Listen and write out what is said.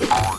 Oh.